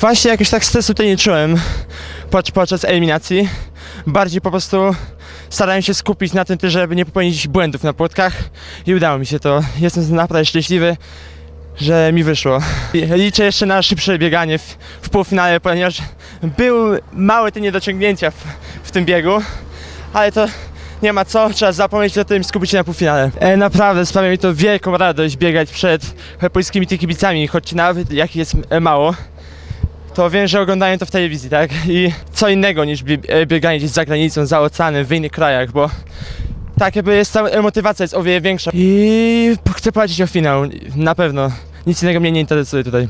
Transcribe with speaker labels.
Speaker 1: Właśnie jakoś tak stresu tutaj nie czułem pod, podczas eliminacji. Bardziej po prostu starałem się skupić na tym, żeby nie popełnić błędów na płotkach i udało mi się to. Jestem naprawdę szczęśliwy, że mi wyszło. Liczę jeszcze na szybsze bieganie w, w półfinale, ponieważ były małe te niedociągnięcia w, w tym biegu, ale to nie ma co, trzeba zapomnieć o tym skupić się na półfinale. E, naprawdę sprawia mi to wielką radość biegać przed polskimi kibicami, choć nawet jak jest e, mało, to wiem, że oglądają to w telewizji, tak? I co innego niż e, bieganie gdzieś za granicą, za oceanem, w innych krajach, bo tak jakby jest ta motywacja jest o wiele większa. I chcę płacić o finał, na pewno. Nic innego mnie nie interesuje tutaj.